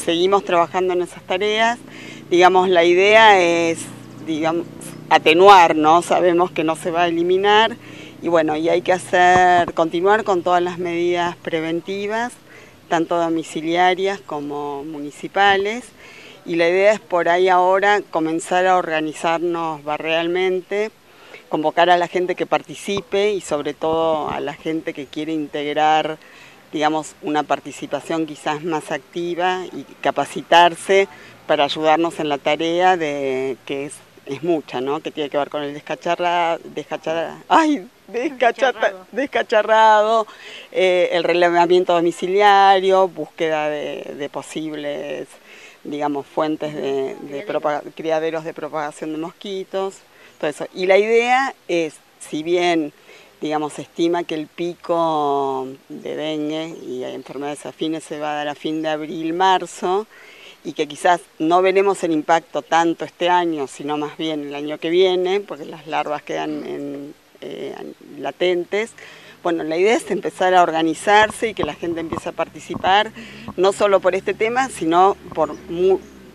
seguimos trabajando en esas tareas. Digamos, la idea es, digamos, atenuar, ¿no? Sabemos que no se va a eliminar y bueno, y hay que hacer, continuar con todas las medidas preventivas, tanto domiciliarias como municipales. Y la idea es por ahí ahora comenzar a organizarnos barrialmente, convocar a la gente que participe y sobre todo a la gente que quiere integrar digamos, una participación quizás más activa y capacitarse para ayudarnos en la tarea de que es, es mucha, ¿no? Que tiene que ver con el descacharrado, ay, descacharrado, eh, el relevamiento domiciliario, búsqueda de, posibles, digamos, fuentes de, criaderos de propagación de mosquitos, todo eso. Y la idea es, si bien digamos, se estima que el pico de dengue y enfermedades afines se va a dar a fin de abril-marzo y que quizás no veremos el impacto tanto este año, sino más bien el año que viene, porque las larvas quedan eh, latentes. Bueno, la idea es empezar a organizarse y que la gente empiece a participar, no solo por este tema, sino por,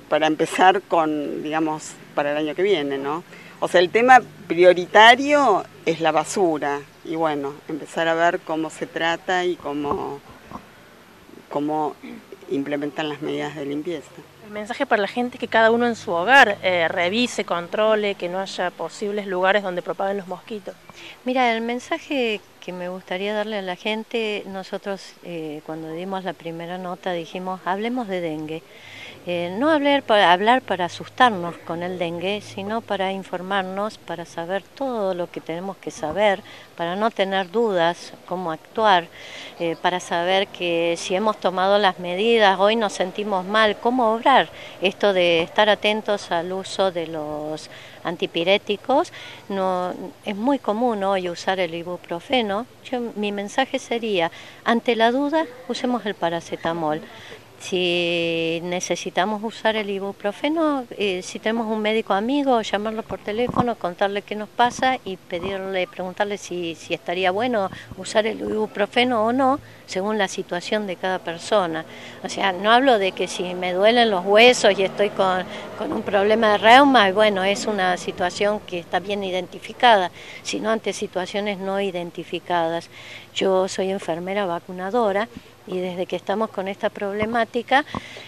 para empezar con, digamos, para el año que viene, ¿no? O sea, el tema prioritario es la basura y bueno, empezar a ver cómo se trata y cómo, cómo implementan las medidas de limpieza. El mensaje para la gente es que cada uno en su hogar eh, revise, controle, que no haya posibles lugares donde propaguen los mosquitos. Mira, el mensaje que me gustaría darle a la gente, nosotros eh, cuando dimos la primera nota dijimos, hablemos de dengue. Eh, no hablar para, hablar para asustarnos con el dengue, sino para informarnos, para saber todo lo que tenemos que saber, para no tener dudas, cómo actuar, eh, para saber que si hemos tomado las medidas, hoy nos sentimos mal, cómo obrar. Esto de estar atentos al uso de los antipiréticos, no, es muy común hoy usar el ibuprofeno. mi mensaje sería, ante la duda, usemos el paracetamol. Si necesitamos usar el ibuprofeno, eh, si tenemos un médico amigo, llamarlo por teléfono, contarle qué nos pasa y pedirle, preguntarle si, si estaría bueno usar el ibuprofeno o no, según la situación de cada persona. O sea, no hablo de que si me duelen los huesos y estoy con, con un problema de reuma, bueno, es una situación que está bien identificada, sino ante situaciones no identificadas. Yo soy enfermera vacunadora y desde que estamos con esta problemática,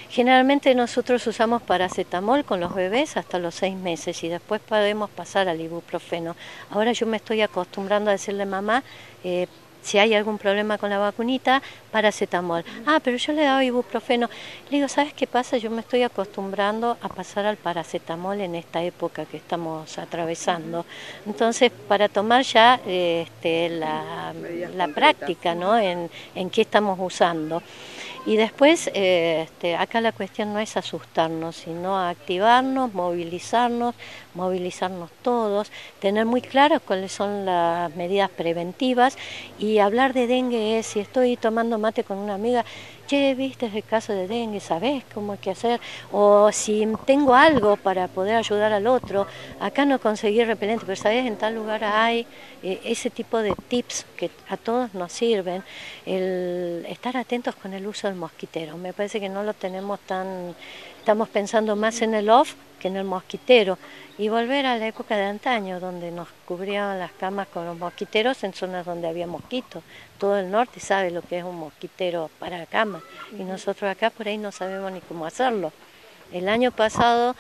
generalmente nosotros usamos paracetamol con los bebés hasta los seis meses y después podemos pasar al ibuprofeno. Ahora yo me estoy acostumbrando a decirle mamá, eh, si hay algún problema con la vacunita, paracetamol. Ah, pero yo le he dado ibuprofeno. Le digo, ¿sabes qué pasa? Yo me estoy acostumbrando a pasar al paracetamol en esta época que estamos atravesando. Entonces, para tomar ya este, la, la práctica, ¿no? En, en qué estamos usando. Y después, eh, este, acá la cuestión no es asustarnos, sino activarnos, movilizarnos, movilizarnos todos, tener muy claras cuáles son las medidas preventivas y hablar de dengue es, si estoy tomando mate con una amiga, che, viste el caso de dengue, sabes cómo hay que hacer, o si tengo algo para poder ayudar al otro, acá no conseguí repelente, pero sabes, en tal lugar hay eh, ese tipo de tips que a todos nos sirven, el estar atentos con el uso del mosquitero, me parece que no lo tenemos tan, estamos pensando más en el off que en el mosquitero. Y volver a la época de antaño donde nos cubrían las camas con los mosquiteros en zonas donde había mosquitos. Todo el norte sabe lo que es un mosquitero para cama y nosotros acá por ahí no sabemos ni cómo hacerlo. El año pasado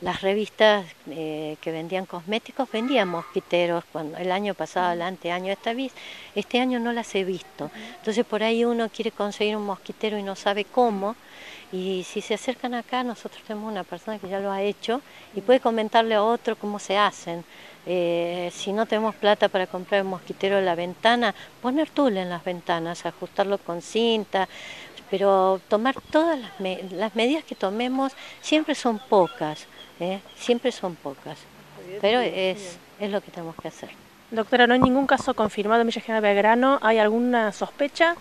las revistas eh, que vendían cosméticos vendían mosquiteros, cuando el año pasado, el anteaño, esta vez, este año no las he visto. Entonces por ahí uno quiere conseguir un mosquitero y no sabe cómo, y si se acercan acá, nosotros tenemos una persona que ya lo ha hecho y puede comentarle a otro cómo se hacen. Eh, si no tenemos plata para comprar el mosquitero en la ventana, poner tul en las ventanas, ajustarlo con cinta, pero tomar todas las, las medidas que tomemos siempre son pocas, ¿eh? siempre son pocas, pero es, es lo que tenemos que hacer. Doctora, ¿no hay ningún caso confirmado en Villa General Belgrano? ¿Hay alguna sospecha?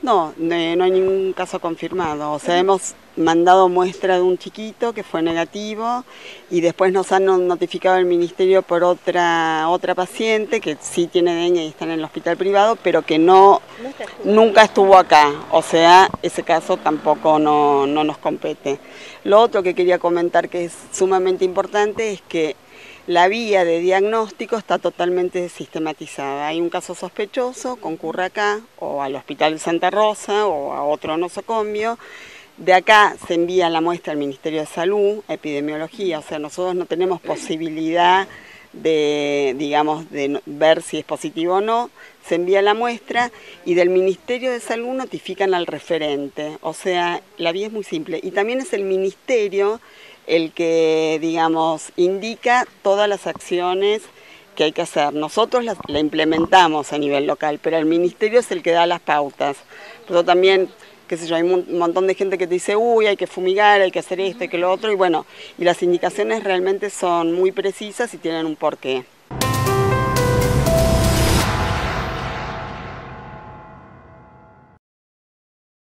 No, no hay ningún caso confirmado. O sea, hemos mandado muestra de un chiquito que fue negativo y después nos han notificado el ministerio por otra otra paciente que sí tiene dengue y está en el hospital privado, pero que no nunca estuvo acá, o sea, ese caso tampoco no, no nos compete. Lo otro que quería comentar que es sumamente importante es que la vía de diagnóstico está totalmente sistematizada. Hay un caso sospechoso, concurre acá, o al Hospital Santa Rosa, o a otro nosocomio. De acá se envía la muestra al Ministerio de Salud, Epidemiología, o sea, nosotros no tenemos posibilidad de, digamos, de ver si es positivo o no, se envía la muestra y del Ministerio de Salud notifican al referente. O sea, la vía es muy simple. Y también es el Ministerio el que, digamos, indica todas las acciones que hay que hacer. Nosotros la, implementamos a nivel local, pero el ministerio es el que da las pautas. También, qué sé yo, hay un montón de gente que te dice, uy, hay que fumigar, hay que hacer esto, hay que lo otro, y bueno, y las indicaciones realmente son muy precisas y tienen un porqué.